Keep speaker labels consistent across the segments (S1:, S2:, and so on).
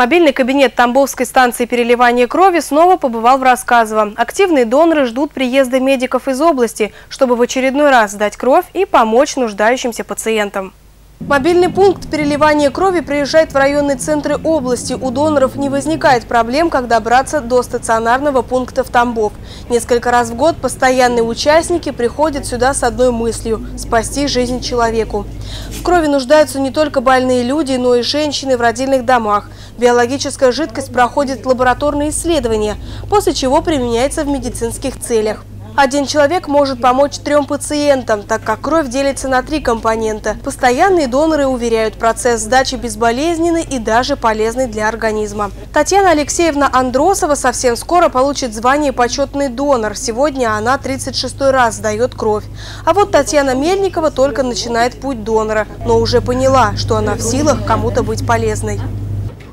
S1: Мобильный кабинет Тамбовской станции переливания крови снова побывал в Рассказово. Активные доноры ждут приезда медиков из области, чтобы в очередной раз сдать кровь и помочь нуждающимся пациентам. Мобильный пункт переливания крови приезжает в районные центры области. У доноров не возникает проблем, как добраться до стационарного пункта в Тамбов. Несколько раз в год постоянные участники приходят сюда с одной мыслью – спасти жизнь человеку. В крови нуждаются не только больные люди, но и женщины в родильных домах. Биологическая жидкость проходит лабораторные исследования, после чего применяется в медицинских целях. Один человек может помочь трем пациентам, так как кровь делится на три компонента. Постоянные доноры уверяют, процесс сдачи безболезненный и даже полезный для организма. Татьяна Алексеевна Андросова совсем скоро получит звание почетный донор. Сегодня она 36 раз сдает кровь. А вот Татьяна Мельникова только начинает путь донора, но уже поняла, что она в силах кому-то быть полезной.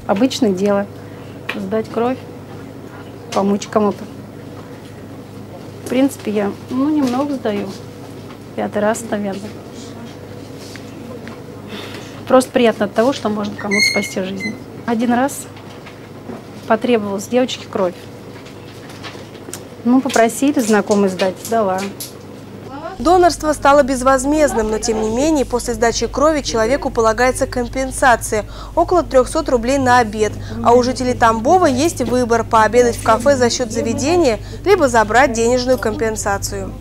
S2: Обычное дело – сдать кровь, помочь кому-то. В принципе, я ну, немного сдаю. Пятый раз, наверное. Просто приятно от того, что можно кому-то спасти жизнь. Один раз потребовалась девочке кровь. Ну, попросили знакомый сдать, сдала.
S1: Донорство стало безвозмездным, но тем не менее после сдачи крови человеку полагается компенсация – около 300 рублей на обед. А у жителей Тамбова есть выбор – пообедать в кафе за счет заведения, либо забрать денежную компенсацию.